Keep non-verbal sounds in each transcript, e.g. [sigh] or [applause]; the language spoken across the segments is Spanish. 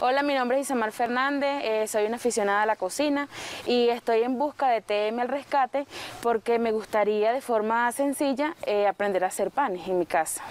Hola, mi nombre es Isamar Fernández, eh, soy una aficionada a la cocina y estoy en busca de TM al rescate porque me gustaría de forma sencilla eh, aprender a hacer panes en mi casa.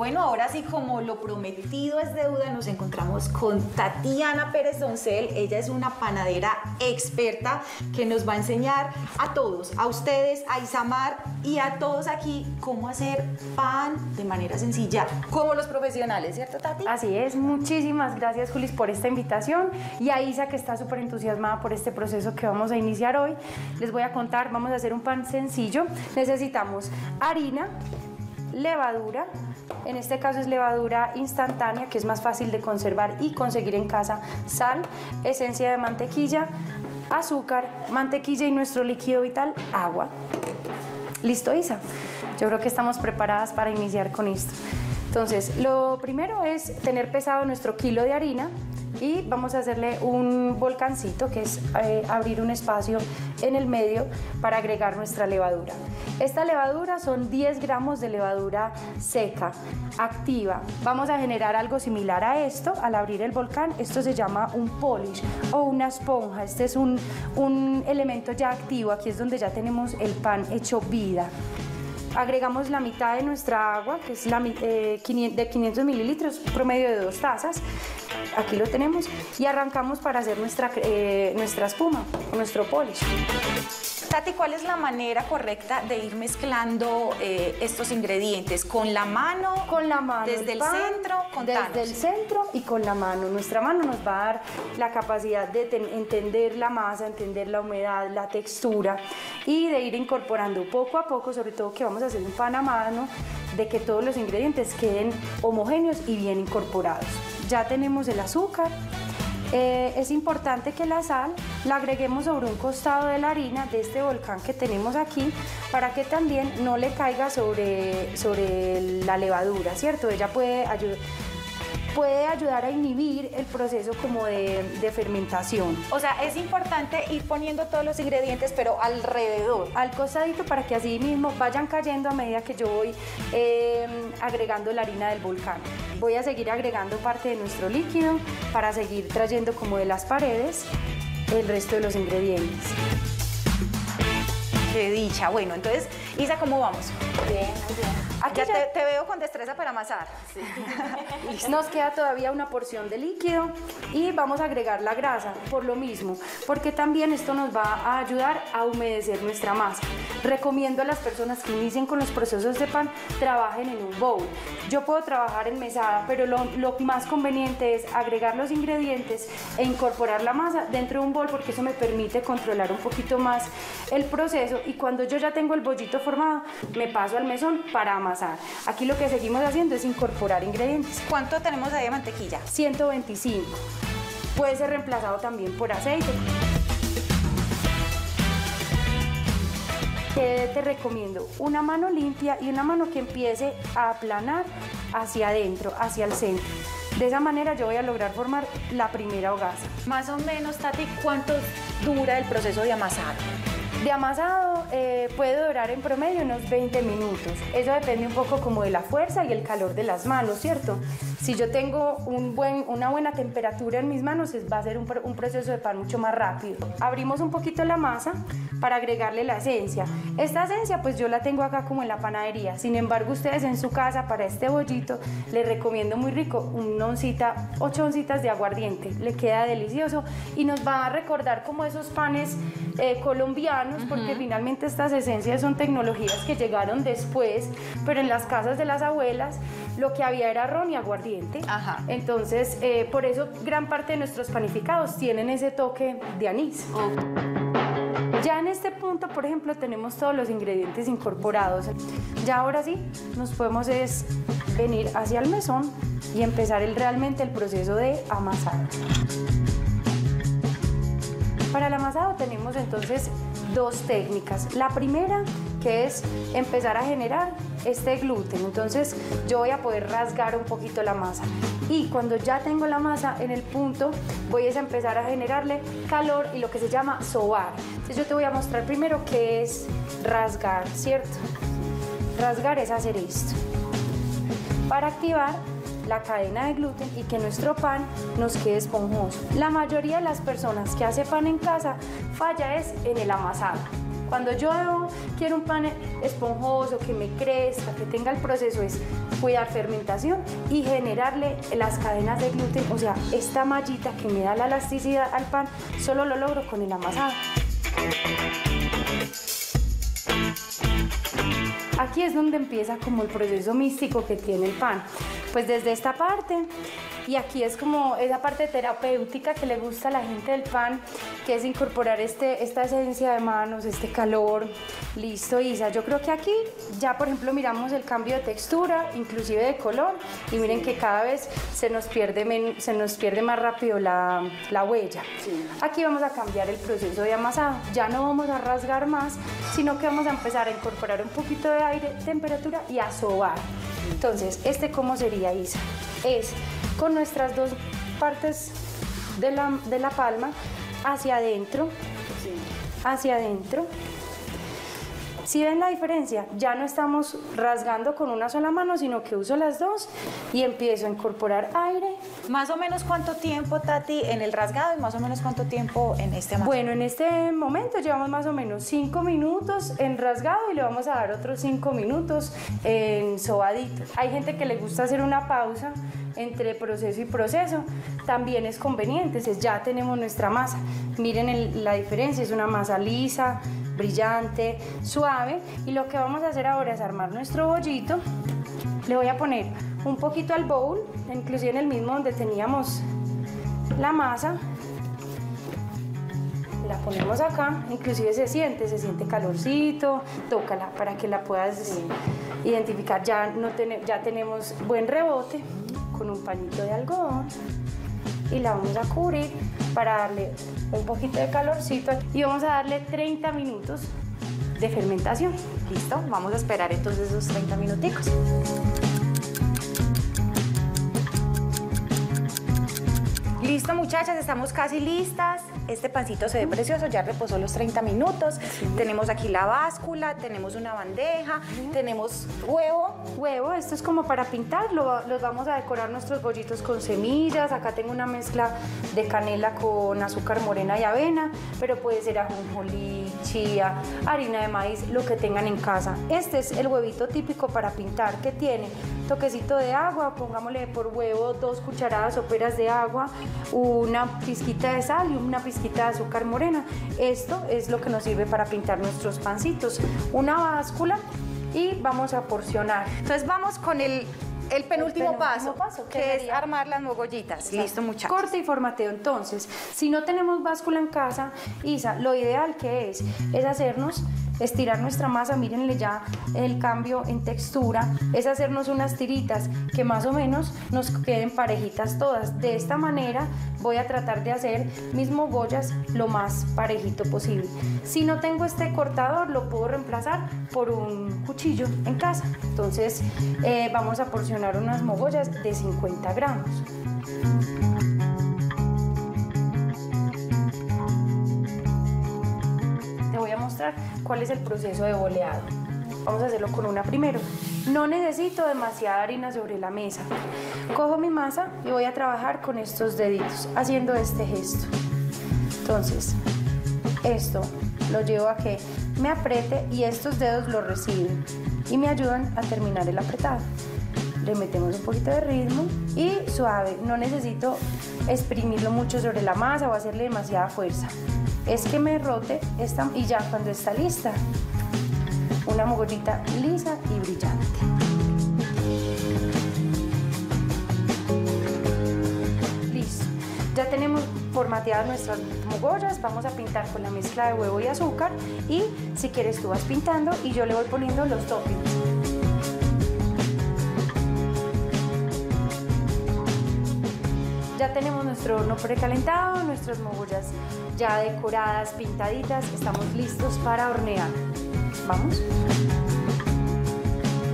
Bueno, ahora sí, como lo prometido es deuda, nos encontramos con Tatiana Pérez Doncel. Ella es una panadera experta que nos va a enseñar a todos, a ustedes, a Isamar y a todos aquí, cómo hacer pan de manera sencilla, como los profesionales, ¿cierto, Tati? Así es, muchísimas gracias, Julis, por esta invitación y a Isa, que está súper entusiasmada por este proceso que vamos a iniciar hoy. Les voy a contar, vamos a hacer un pan sencillo. Necesitamos harina, levadura, en este caso es levadura instantánea que es más fácil de conservar y conseguir en casa, sal, esencia de mantequilla, azúcar, mantequilla y nuestro líquido vital, agua. ¿Listo, Isa? Yo creo que estamos preparadas para iniciar con esto. Entonces, lo primero es tener pesado nuestro kilo de harina, y vamos a hacerle un volcancito que es eh, abrir un espacio en el medio para agregar nuestra levadura. Esta levadura son 10 gramos de levadura seca, activa. Vamos a generar algo similar a esto al abrir el volcán. Esto se llama un polish o una esponja. Este es un, un elemento ya activo. Aquí es donde ya tenemos el pan hecho vida agregamos la mitad de nuestra agua, que es la, eh, de 500 mililitros, promedio de dos tazas. Aquí lo tenemos y arrancamos para hacer nuestra, eh, nuestra espuma, nuestro polish. Tati, ¿cuál es la manera correcta de ir mezclando eh, estos ingredientes? ¿Con la mano? Con la mano. ¿Desde el, centro? Desde el centro y con la mano. Nuestra mano nos va a dar la capacidad de entender la masa, entender la humedad, la textura y de ir incorporando poco a poco, sobre todo que vamos a hacer un pan a mano, de que todos los ingredientes queden homogéneos y bien incorporados. Ya tenemos el azúcar, eh, es importante que la sal la agreguemos sobre un costado de la harina de este volcán que tenemos aquí para que también no le caiga sobre, sobre la levadura, ¿cierto? Ella puede ayudar puede ayudar a inhibir el proceso como de, fermentación. O sea, es importante ir poniendo todos los ingredientes, pero alrededor. Al costadito para que así mismo vayan cayendo a medida que yo voy em, agregando la harina del volcán. Voy a seguir agregando parte de nuestro líquido para seguir trayendo como de las paredes el resto de los ingredientes. Qué dicha. Bueno, entonces, Isa, ¿cómo vamos? Bien, muy bien. Aquí ya te, veo con destreza para amasar. [laughs] [laughs] Nos queda todavía una porción de líquido y vamos a agregar la grasa por lo mismo, porque también esto nos va a ayudar a humedecer nuestra masa. Recomiendo a las personas que inicien con los procesos de pan, trabajen en un bowl. Yo puedo trabajar en mesada, pero lo, lo más conveniente es agregar los ingredientes e incorporar la masa dentro de un bowl porque eso me permite controlar un poquito más el proceso y cuando yo ya tengo el bollito formado, me paso al mesón para amasar Aquí lo que seguimos haciendo es incorporar ingredientes. ¿Cuánto tenemos ahí de mantequilla? 125. Puede ser reemplazado también por aceite. te recomiendo una mano limpia y una mano que empiece a aplanar hacia adentro, hacia el centro. De esa manera yo voy a lograr formar la primera hogaza. Más o menos, Tati, ¿cuánto dura el proceso de amasado? De amasado eh, puede durar en promedio unos 20 minutos. Eso depende un poco como de la fuerza y el calor de las manos, ¿cierto? Si yo tengo un buen, una buena temperatura en mis manos, va a ser un, proceso de pan mucho más rápido. Abrimos un poquito la masa para agregarle la esencia. Esta esencia pues yo la tengo acá como en la panadería. Sin embargo, ustedes en su casa para este bollito les recomiendo muy rico una oncita, ocho oncitas de aguardiente. Le queda delicioso y nos va a recordar como esos panes eh, colombianos porque finalmente estas esencias son tecnologías que llegaron después, pero en las casas de las abuelas lo que había era ron y aguardiente. Entonces, eh, por eso gran parte de nuestros panificados tienen ese toque de anís. Ya en este punto, por ejemplo, tenemos todos los ingredientes incorporados. Ya ahora sí, nos podemos es venir hacia el mesón y empezar el, realmente el proceso de amasar. Para el amasado tenemos entonces dos técnicas. La primera, que es empezar a generar este gluten. Entonces yo voy a poder rasgar un poquito la masa. Y cuando ya tengo la masa en el punto, voy a empezar a generarle calor y lo que se llama sobar. Entonces yo te voy a mostrar primero qué es rasgar, ¿cierto? Rasgar es hacer esto. para activar la cadena de gluten y que nuestro pan nos quede esponjoso. La mayoría de las personas que hace pan en casa falla es en el amasado. Cuando yo quiero un pan esponjoso, que me crezca, que tenga el proceso, es cuidar fermentación y generarle las cadenas de gluten, o sea, esta mallita que me da la elasticidad al pan, solo lo logro con el amasado. Aquí es donde empieza como el proceso místico que tiene el pan. Pues desde esta parte y aquí es como esa parte terapéutica que le gusta a la gente del pan, que es incorporar este, esta esencia de manos, este calor. Listo, Isa. Yo creo que aquí ya, por ejemplo, miramos el cambio de textura, inclusive de color, y miren que cada vez se nos pierde, se nos pierde más rápido la, la huella. Aquí vamos a cambiar el proceso de amasado. Ya no vamos a rasgar más, sino que vamos a empezar a incorporar un poquito de aire, temperatura y a sobar. Entonces, ¿este cómo sería, Isa? Es con nuestras dos partes de la, de la palma hacia adentro, hacia adentro. Si ven la diferencia, ya no estamos rasgando con una sola mano, sino que uso las dos y empiezo a incorporar aire. Más o menos cuánto tiempo, Tati, en el rasgado y más o menos cuánto tiempo en este amasado? Bueno, en este momento llevamos más o menos cinco minutos en rasgado y le vamos a dar otros cinco minutos en sobadito. Hay gente que le gusta hacer una pausa entre proceso y proceso, también es conveniente, ya tenemos nuestra masa. Miren la diferencia, es una masa lisa, brillante, suave. Y lo que vamos a hacer ahora es armar nuestro bollito. Le voy a poner un poquito al bowl, inclusive en el mismo donde teníamos la masa. La ponemos acá, inclusive se siente, se siente calorcito, tócala para que la puedas identificar. Ya, no ya tenemos buen rebote con un pañito de algodón y la vamos a cubrir para darle un poquito de calorcito y vamos a darle 30 minutos de fermentación. Listo, vamos a esperar entonces esos 30 minuticos. Listo muchachas, estamos casi listas. Este pancito se ve precioso, ya reposó los 30 minutos. Tenemos aquí la báscula, tenemos una bandeja, tenemos huevo. Huevo, esto es como para pintar, los vamos a decorar nuestros bollitos con semillas. Acá tengo una mezcla de canela con azúcar morena y avena, pero puede ser ajonjolí, chía, harina de maíz, lo que tengan en casa. Este es el huevito típico para pintar que tiene toquecito de agua, pongámosle por huevo dos cucharadas soperas de agua, una pizquita de sal y una pizquita de azúcar morena. Esto es lo que nos sirve para pintar nuestros pancitos. Una báscula y vamos a porcionar. Entonces vamos con el el penúltimo, paso, que es armar las mogollitas. Listo, muchachos. Corte y formateo. Entonces, si no tenemos báscula en casa, Isa, lo ideal que es es hacernos estirar nuestra masa, mírenle ya el cambio en textura, es hacernos unas tiritas que más o menos nos queden parejitas todas. De esta manera voy a tratar de hacer mis mogollas lo más parejito posible. Si no tengo este cortador, lo puedo reemplazar por un cuchillo en casa. Entonces eh, vamos a porcionar unas mogollas de 50 gramos. Cuál es el proceso de boleado. Vamos a hacerlo con una primero. No necesito demasiada harina sobre la mesa. Cojo mi masa y voy a trabajar con estos deditos, haciendo este gesto. Entonces, esto lo llevo a que me apriete y estos dedos lo reciben y me ayudan a terminar el apretado. Le metemos un poquito de ritmo y suave. No necesito exprimirlo mucho sobre la masa o hacerle demasiada fuerza es que me rote esta, y ya cuando está lista, una mogollita lisa y brillante. Listo. Ya tenemos formateadas nuestras mogollas, vamos a pintar con la mezcla de huevo y azúcar y si quieres tú vas pintando y yo le voy poniendo los toppings. Ya tenemos nuestro horno precalentado, nuestras mogollas ya decoradas, pintaditas, estamos listos para hornear. ¿Vamos?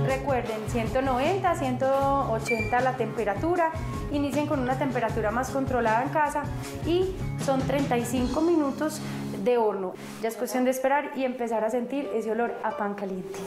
Recuerden, 190, 180 la temperatura. Inicien con una temperatura más controlada en casa y son 35 minutos de horno. Ya es cuestión de esperar y empezar a sentir ese olor a pan caliente.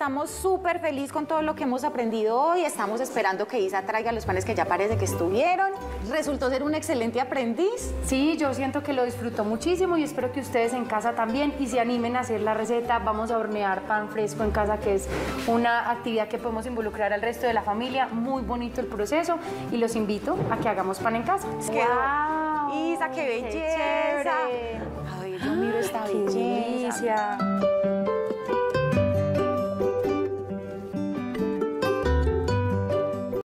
Estamos súper felices con todo lo que hemos aprendido hoy. Estamos esperando que Isa traiga los panes que ya parece que estuvieron. Resultó ser un excelente aprendiz. Sí, yo siento que lo disfrutó muchísimo y espero que ustedes en casa también y se animen a hacer la receta. Vamos a hornear pan fresco en casa, que es una actividad que podemos involucrar al resto de la familia. Muy bonito el proceso y los invito a que hagamos pan en casa. Quedó. Isa, qué belleza. chévere. A ver, yo miro esta Qué belleza. delicia.